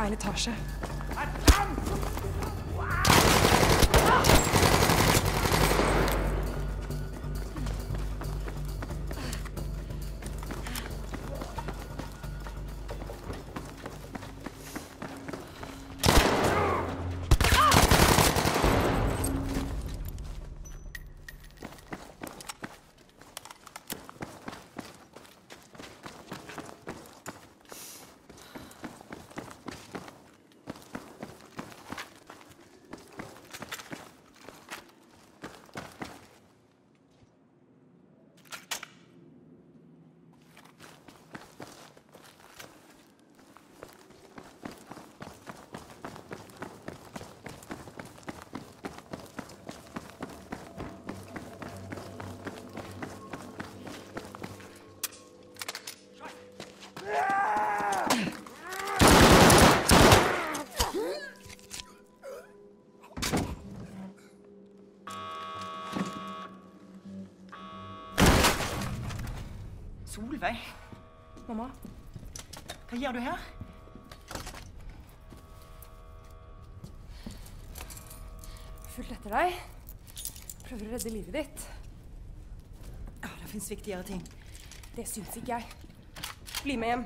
feil etasje. Solveig, Mamma, hva gjør du her? fulgt etter deg. Prøver å redde livet ditt. Ja, det fins viktigere ting. Det syns ikke jeg. Bli med hjem.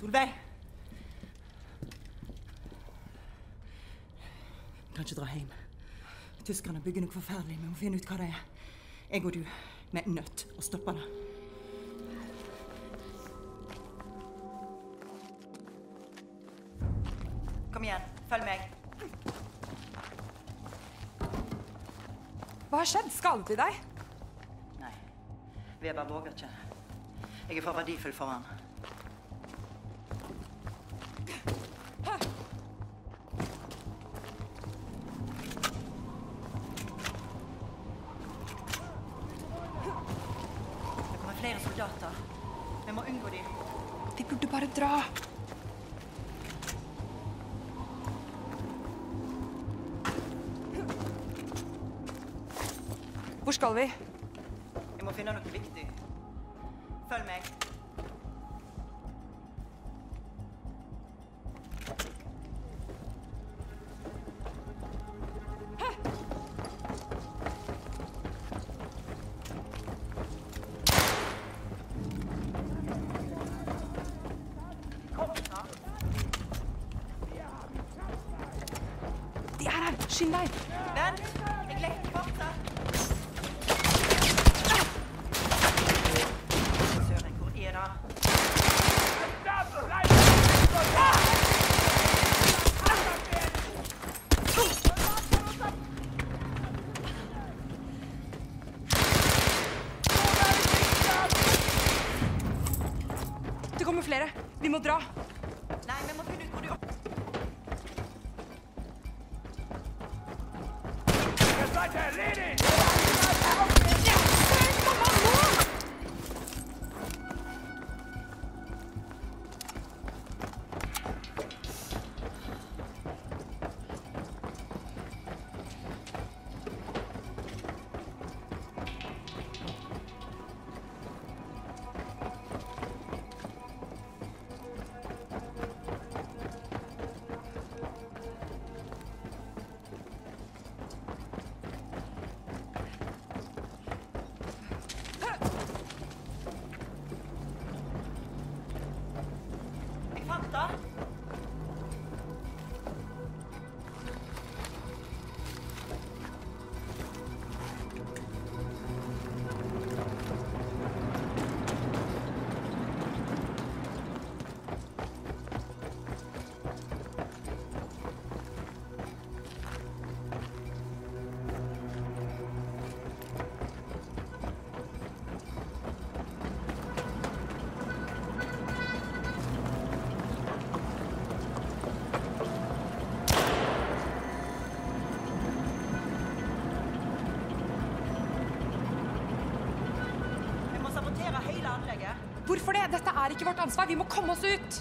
Solveig! Vi kan ikke dra hjem. Tyskerne bygger noe forferdelig. Vi må finne ut hva det er. Jeg og du, vi er nødt å stoppe det. Skadet de deg? Nei, Weber våger ikke. Jeg er for verdifull for han. Det kommer flere soldater. Vi må unngå dem. De burde bare dra. Hvor skal vi? Jeg må finne noe viktig. Følg meg. Ikke vårt ansvar. Vi må komme oss ut.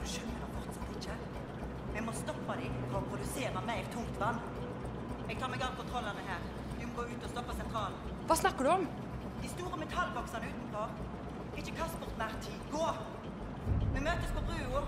Du skjønner det fortsatt ikke. Vi må stoppe dem fra å produsere mer tungt vann. Jeg tar meg av kontrollene her. Du må gå ut og stoppe sentralen. Hva snakker du om? De store metallboksene utenfor. Ikke kast bort mer tid. Gå! Vi møtes på brua.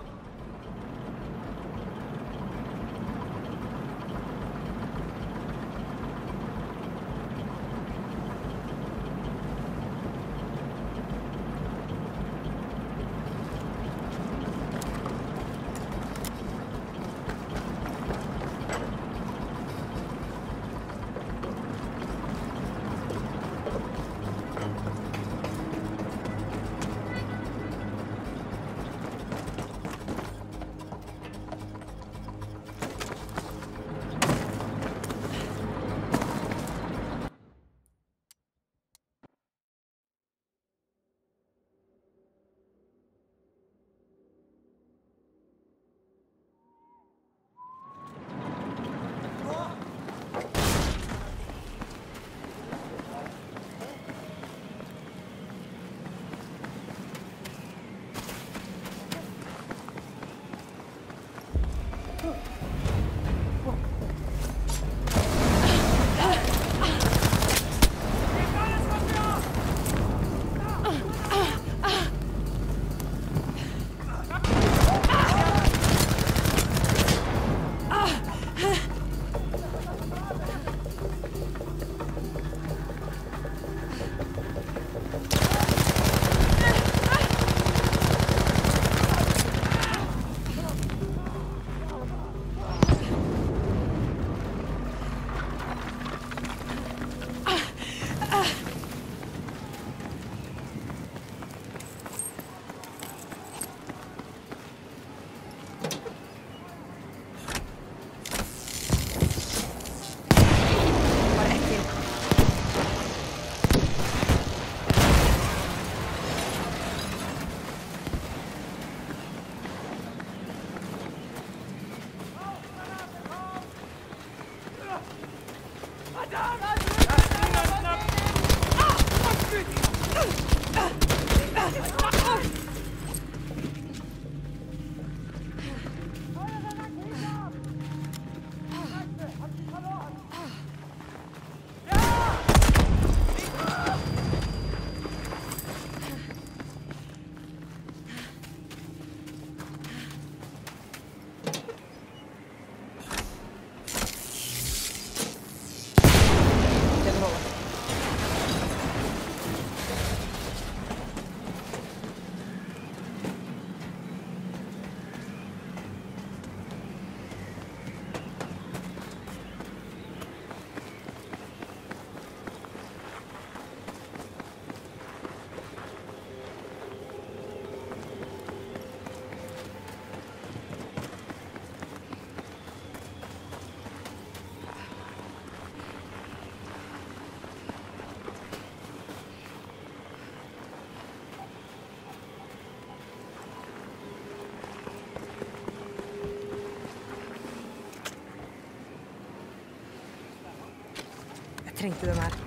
Trengte den her.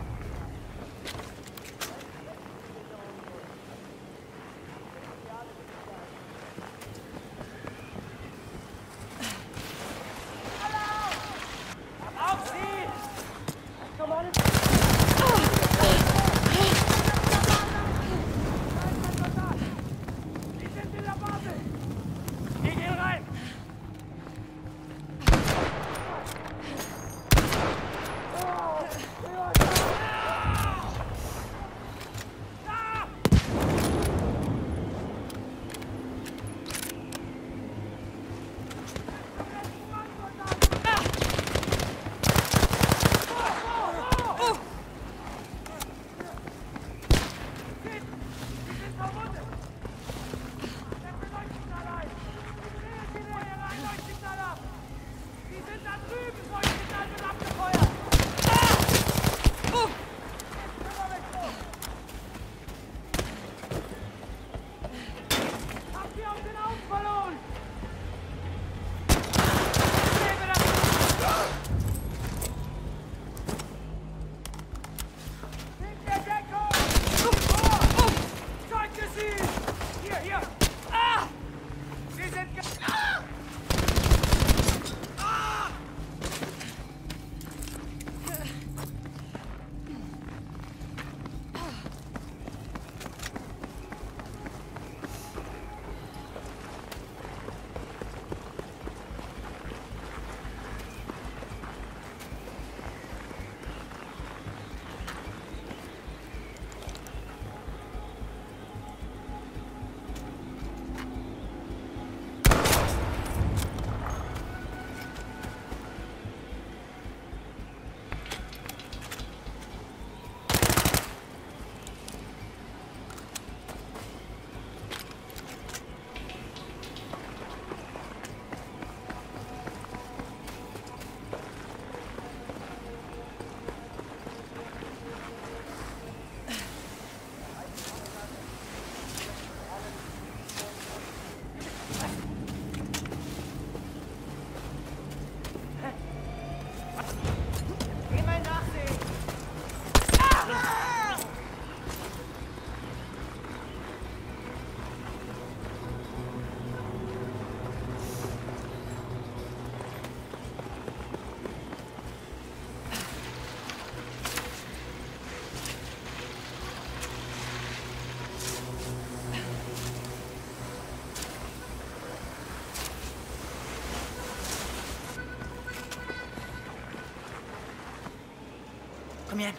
Kom igjen.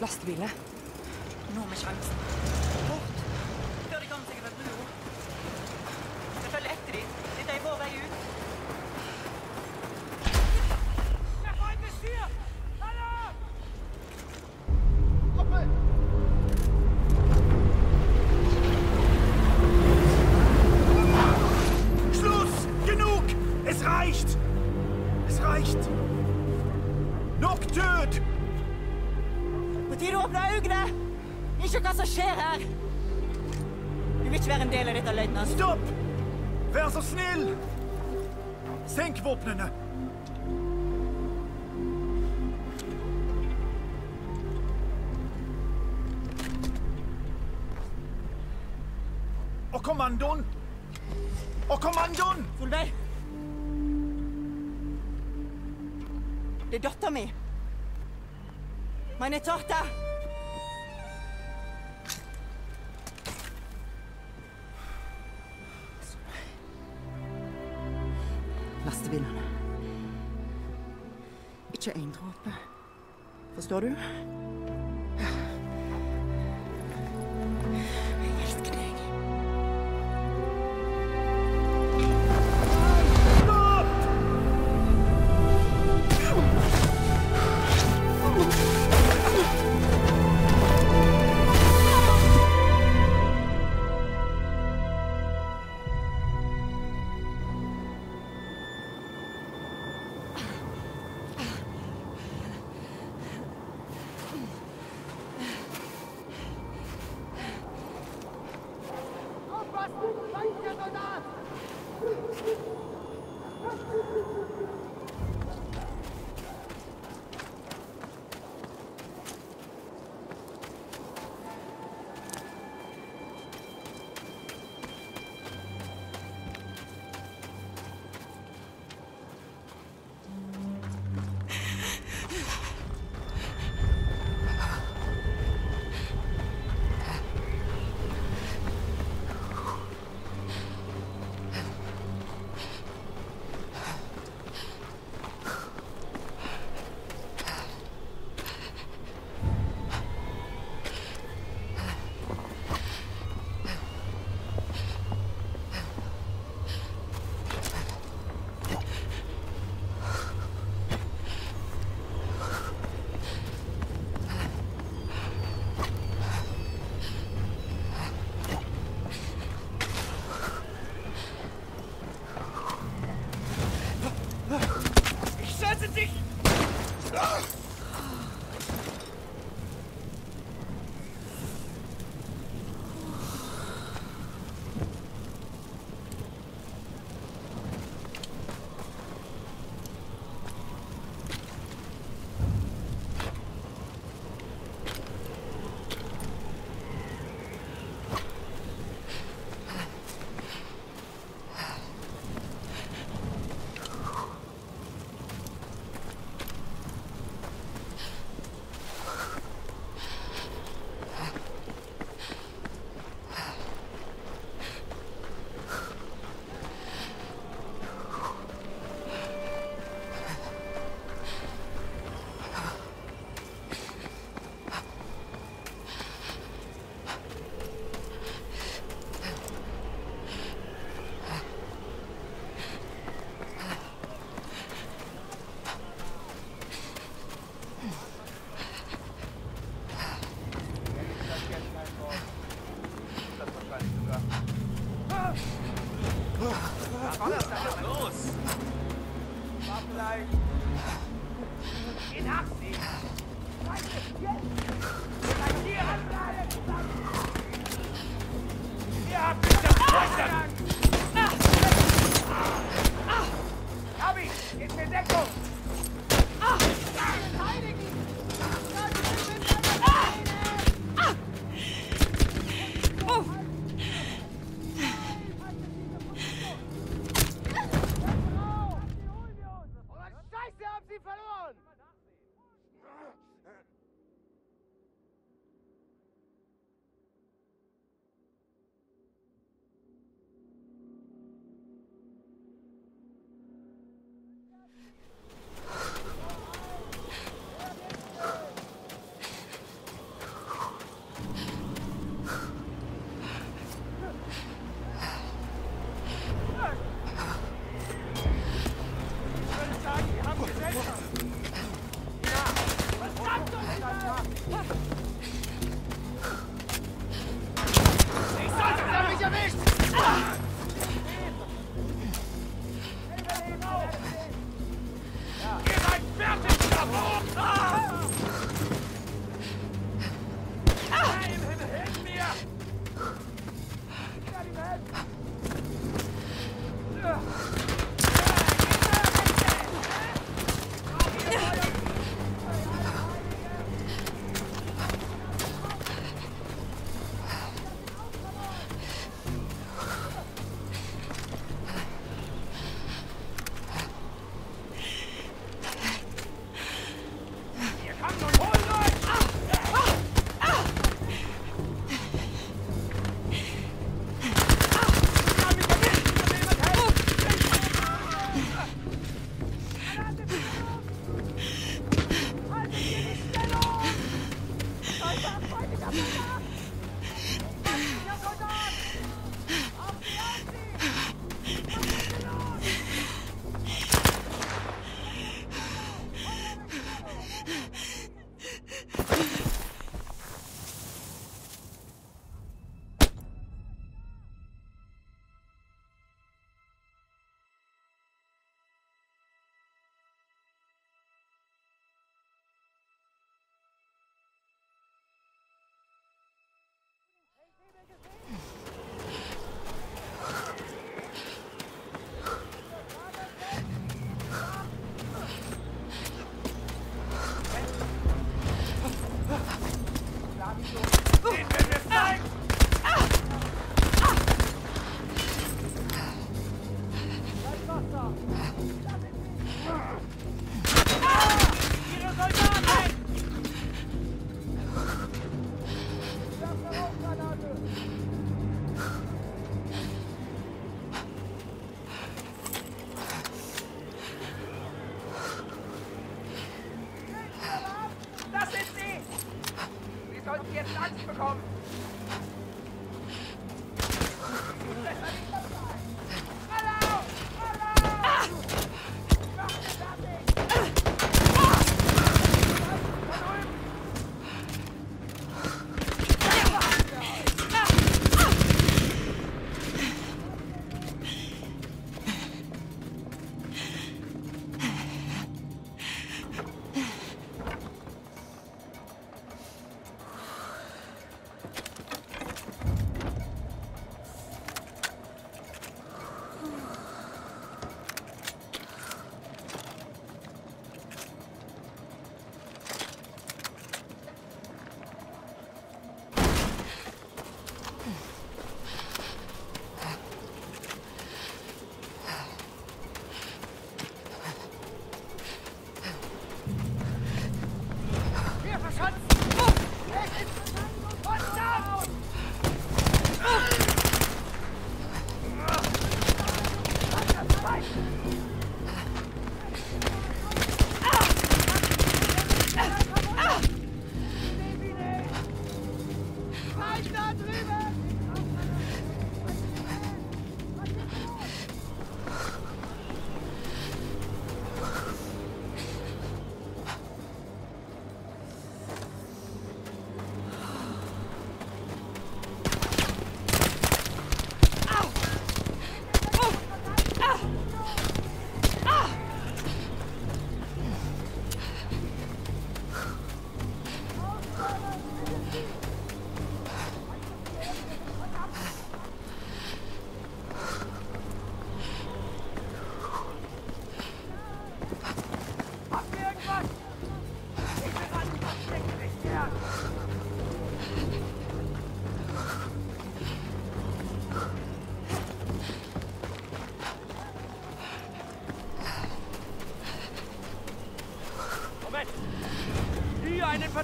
Lastebilene. Nå med sjansen. Kommandoen! Og kommandoen! Solveig! Det er dattera mi. Meine Tochter! Lastebilene. Ikke en dråpe. Forstår du? Komm!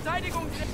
Verteidigung! Ja,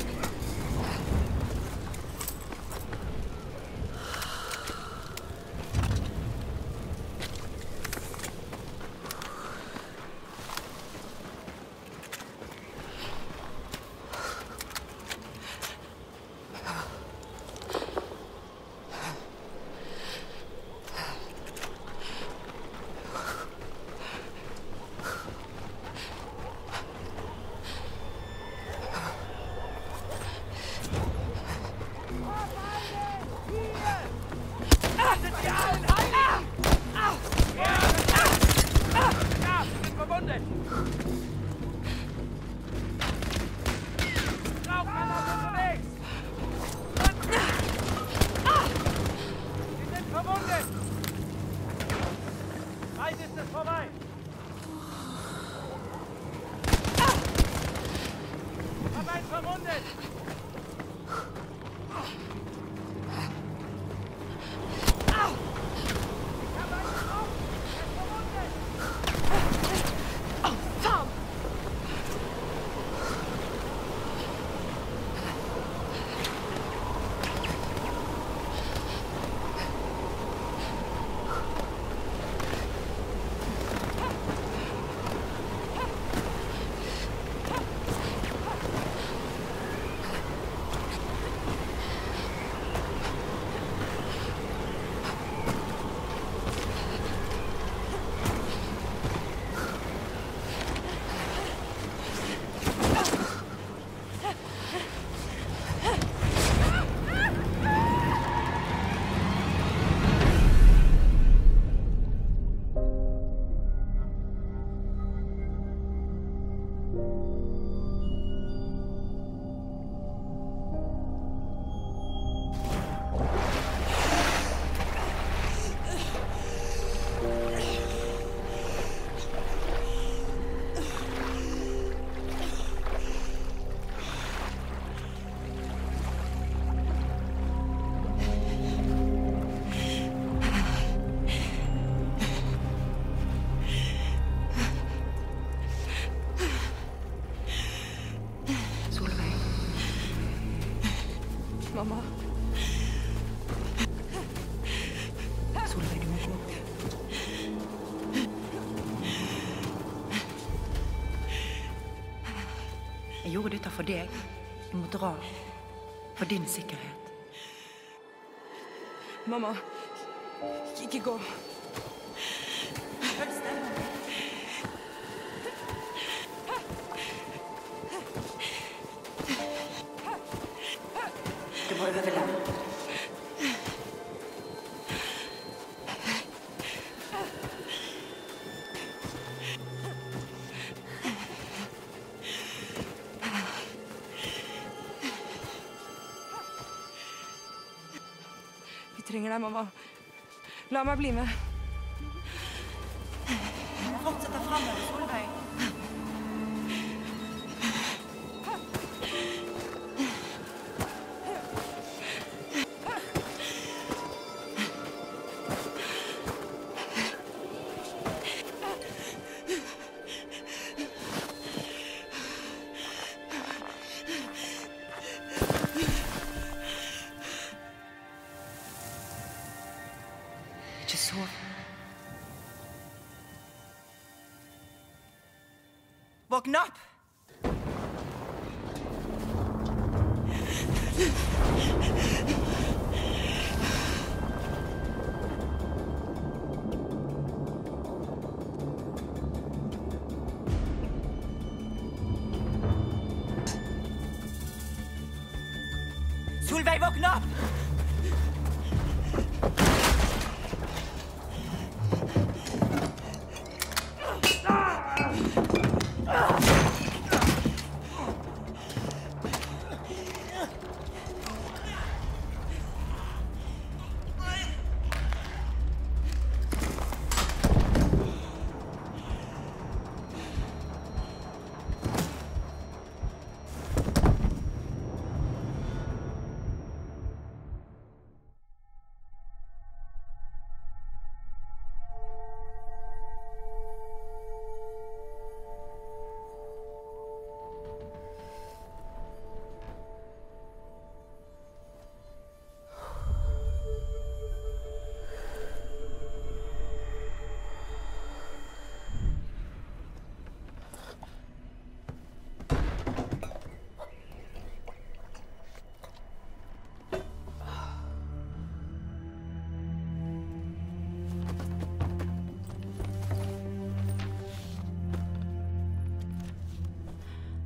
gjorde dette for deg. Jeg må dra. For din sikkerhet. Mamma. Ikke gå. Trenger deg, mamma. La meg bli med. Fortsett framover, Solveig.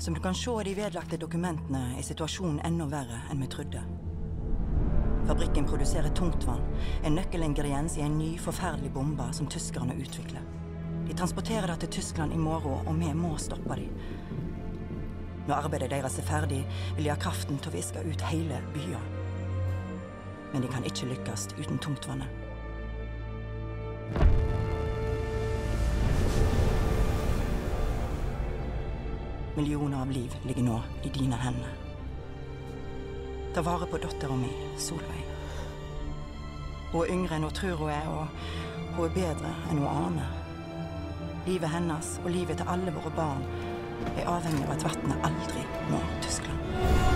Som du kan se av de vedlagte dokumentene, er situasjonen enda verre enn vi trodde. Fabrikken produserer tungtvann, en nøkkelingrediens i en ny, forferdelig bombe som tyskerne utvikler. De transporterer det til Tyskland i morgen, og vi må stoppe dem. Når arbeidet deres er ferdig, vil de ha kraften til å viske ut hele byer. Men de kan ikke lykkes uten tungtvannet. Millioner av liv ligger nå i dine hender. Ta vare på dattera mi, Solveig. Hun er yngre enn hun tror hun er, og hun er bedre enn hun aner. Livet hennes og livet til alle våre barn er avhengig av at vannet aldri når Tyskland.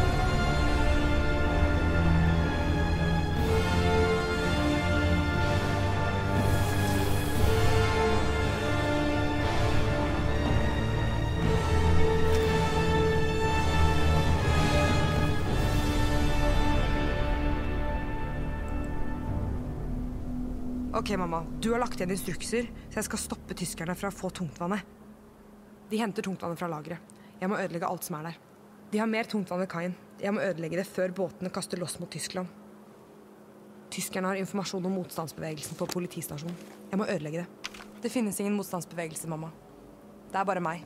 Ok, mamma. Du har lagt igjen instrukser, så jeg skal stoppe tyskerne fra å få tungtvannet. De henter tungtvannet fra lageret. Jeg må ødelegge alt som er der. De har mer tungtvann ved kaien. Jeg må ødelegge det før båtene kaster loss mot Tyskland. Tyskerne har informasjon om motstandsbevegelsen på politistasjonen. Jeg må ødelegge det. Det finnes ingen motstandsbevegelse, mamma. Det er bare meg.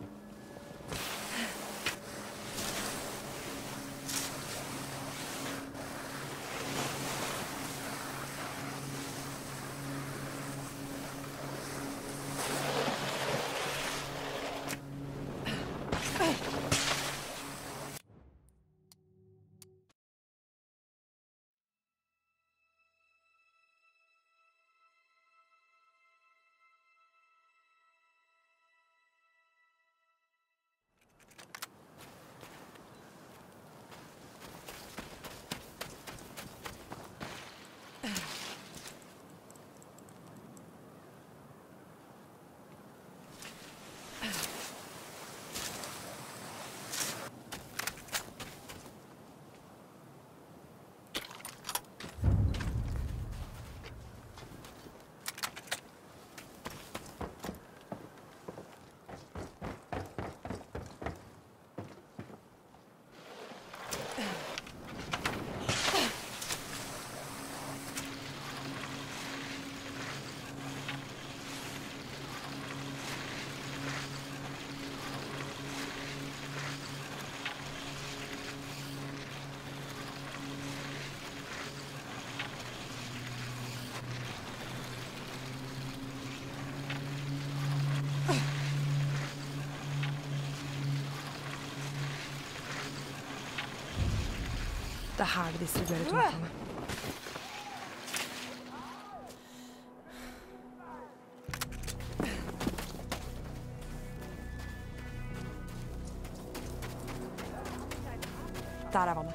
Er her de tungtvannet. Der er vannet.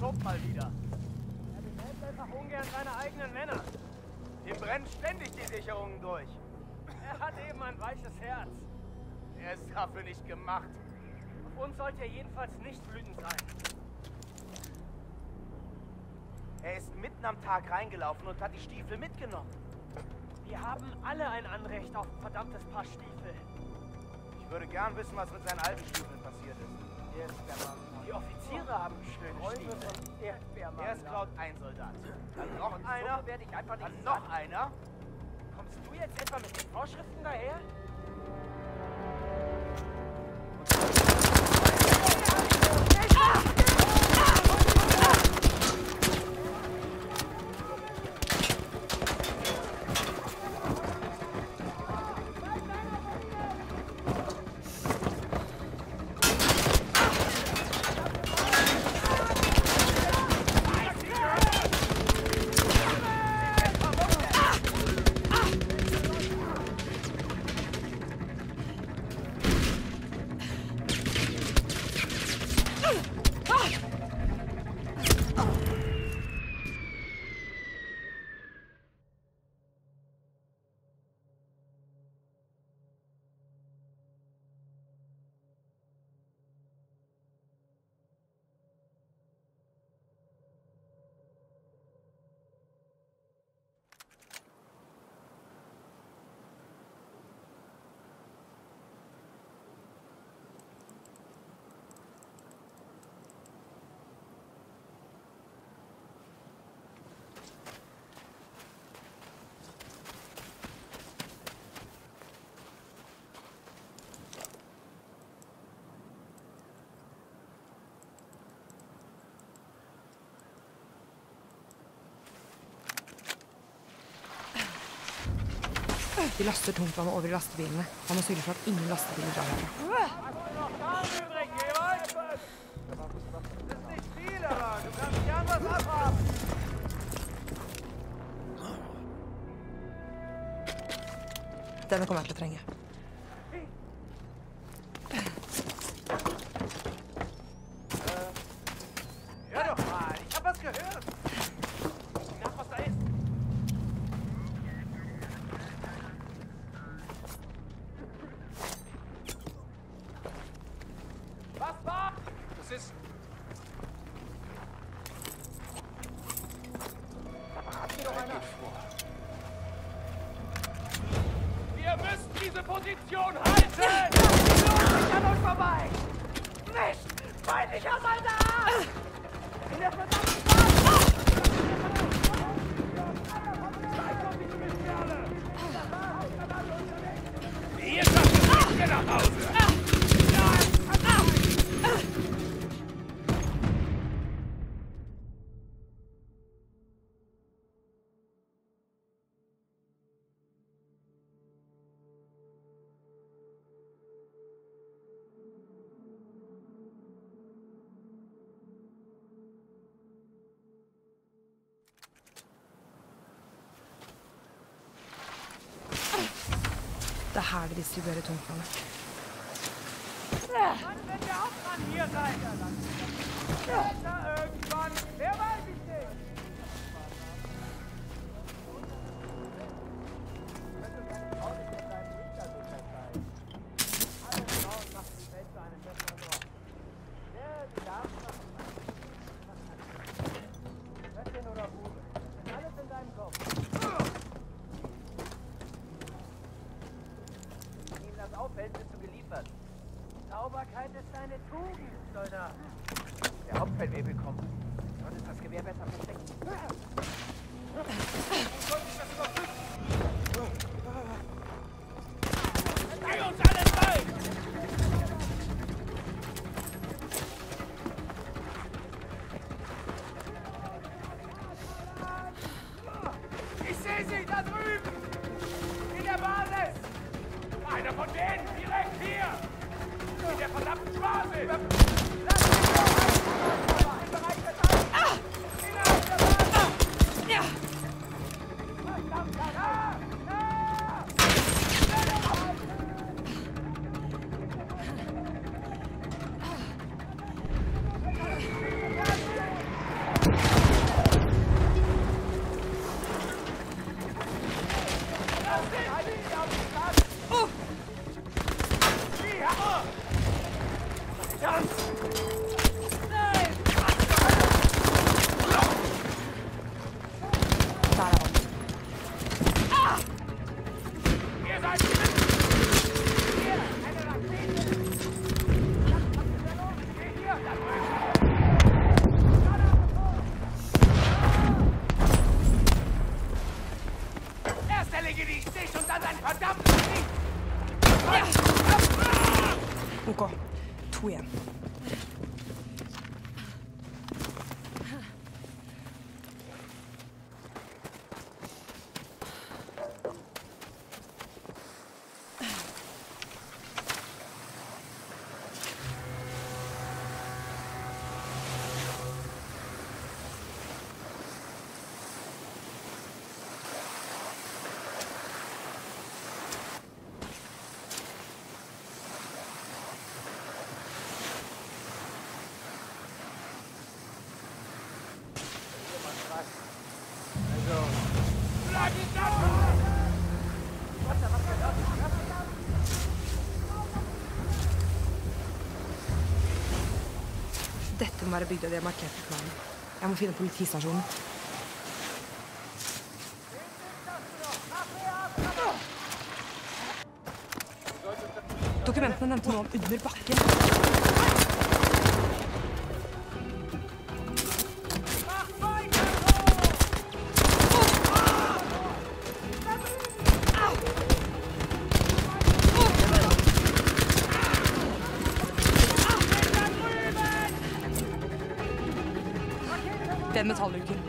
Guck mal wieder. Er besetzt einfach ungern seine eigenen Männer. Ihm brennen ständig die Sicherungen durch. Er hat eben ein weiches Herz. Er ist dafür nicht gemacht. Uns sollte er jedenfalls nicht wütend sein. Er ist mitten am Tag reingelaufen und hat die Stiefel mitgenommen. Wir haben alle ein Anrecht auf ein verdammtes Paar Stiefel. Ich würde gern wissen, was mit seinen alten Stiefeln passiert ist. Ist der Mann. Die Offiziere haben schöne Stiefel. Erst klaut ein Soldat. Dann noch einer. werde ich einfach Dann noch einer. Kommst du jetzt etwa mit den Vorschriften daher? De laster tungtvannet over i lastebilene. Han må sørge for at ingen lastebiler drar herfra. Denne kommer jeg til å trenge. Frage des Überrettungsfonds. Ja. Wann werden wir auch dran hier sein? Ja. czuję. må være bygda de har markert på planen. Jeg må finne politistasjonen. Dokumentene nevnte noe om under bakken. all again.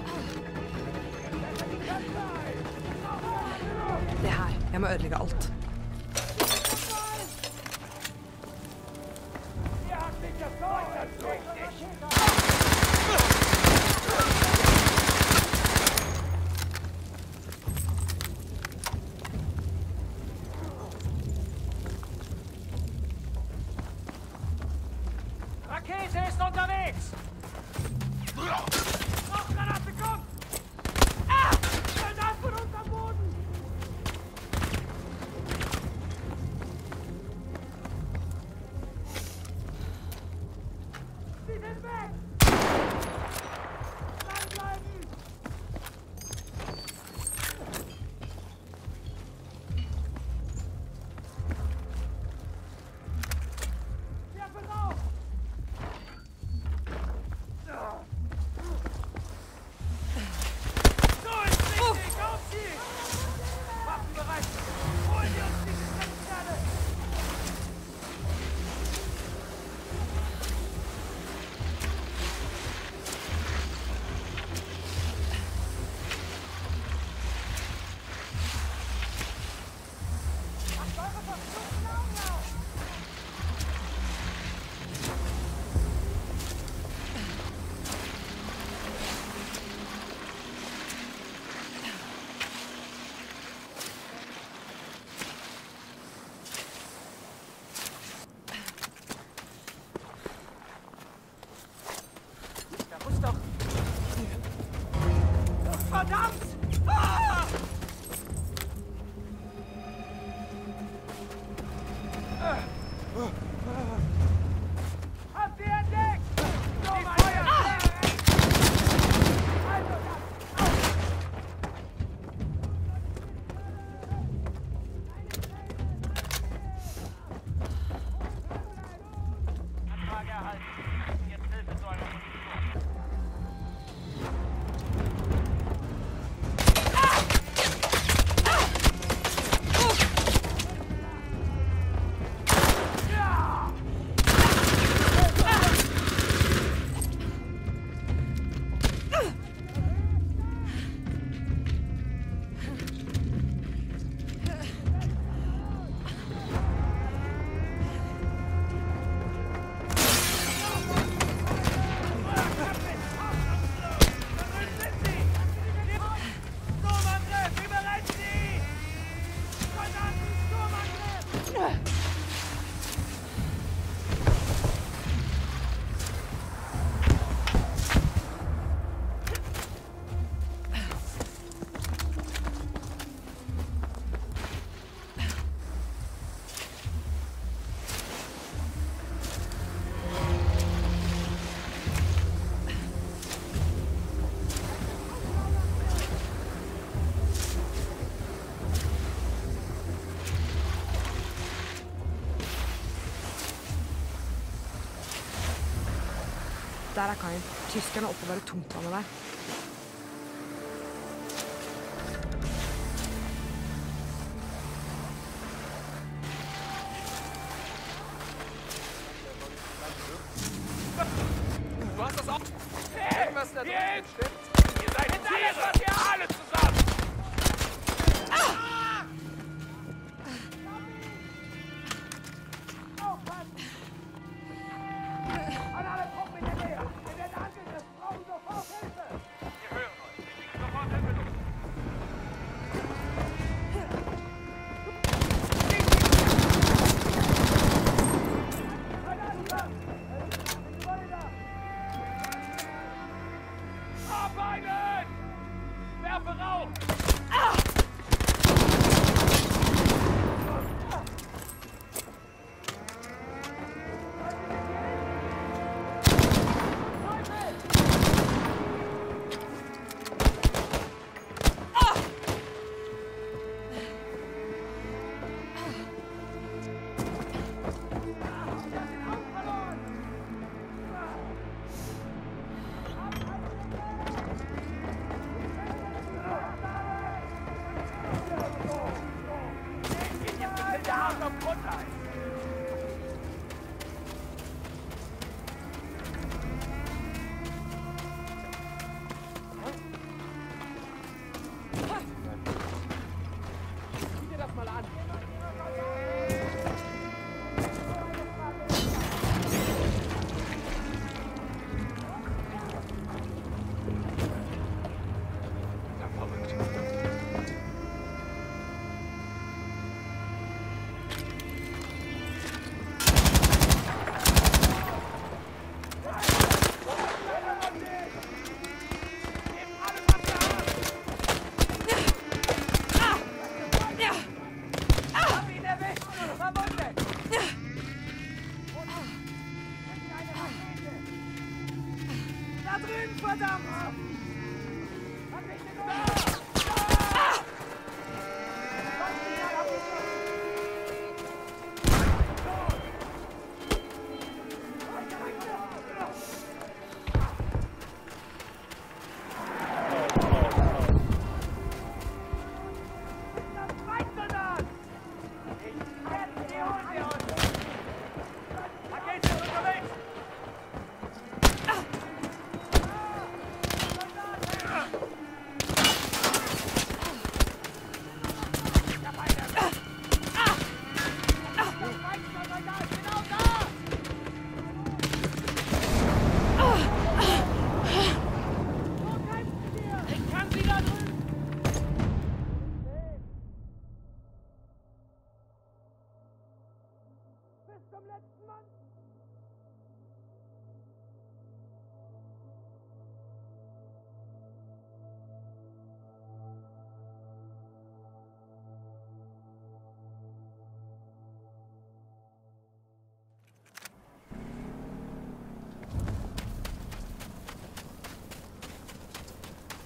Der er kaien. Tyskerne oppbevarer tungtvannet der.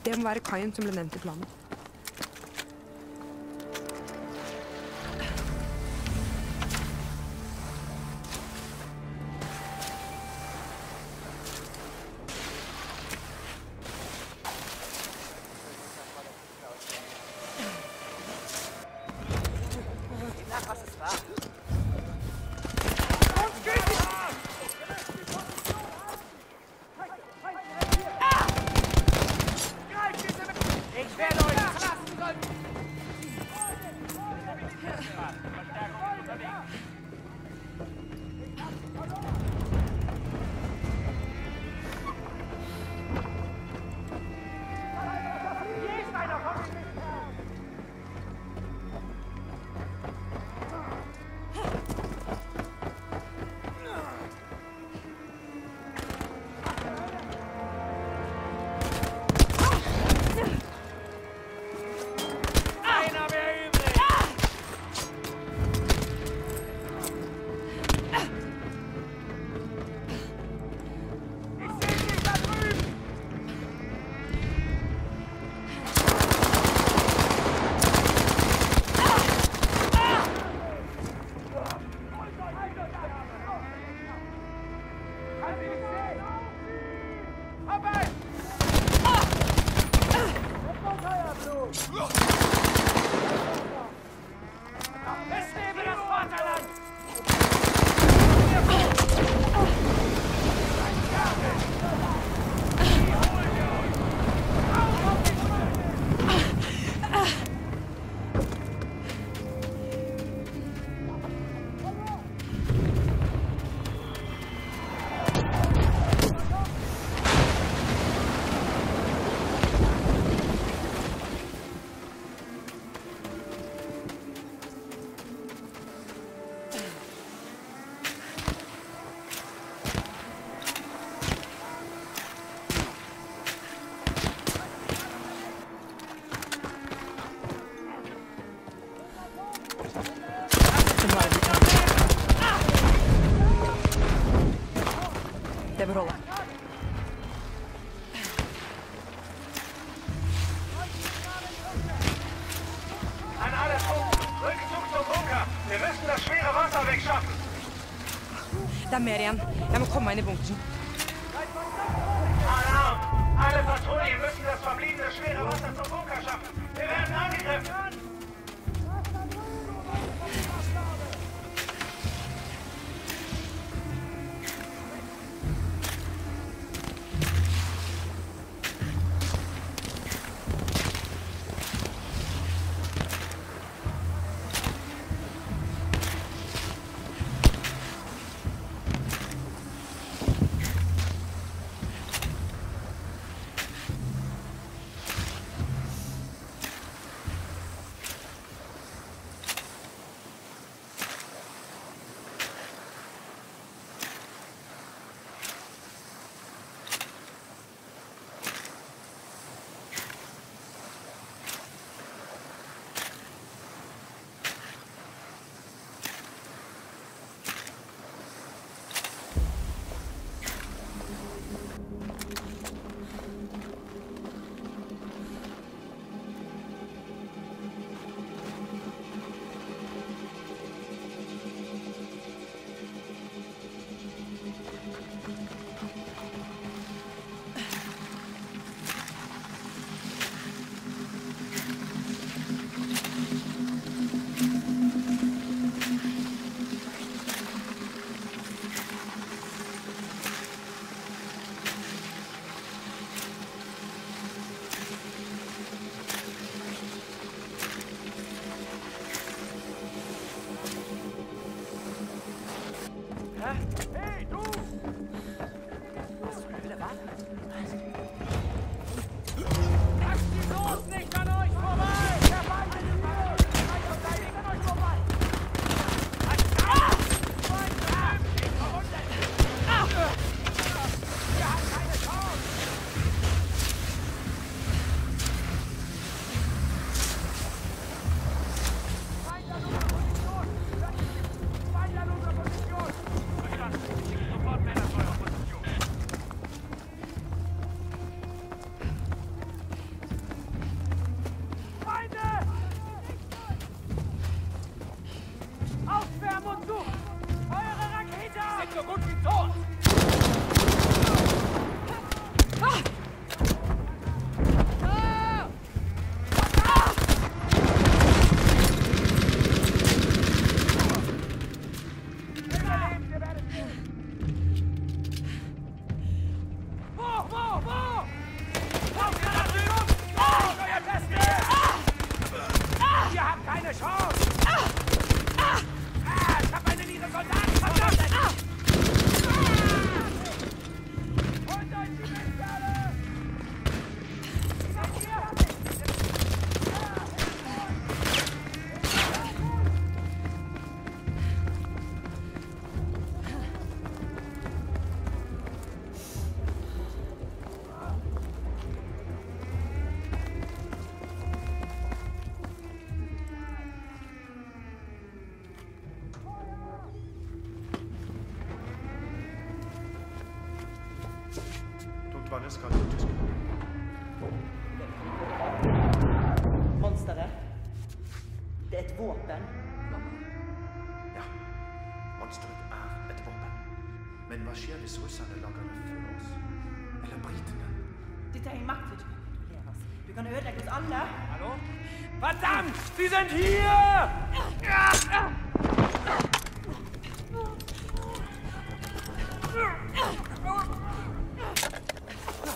Det må være kaien som ble nevnt i planen.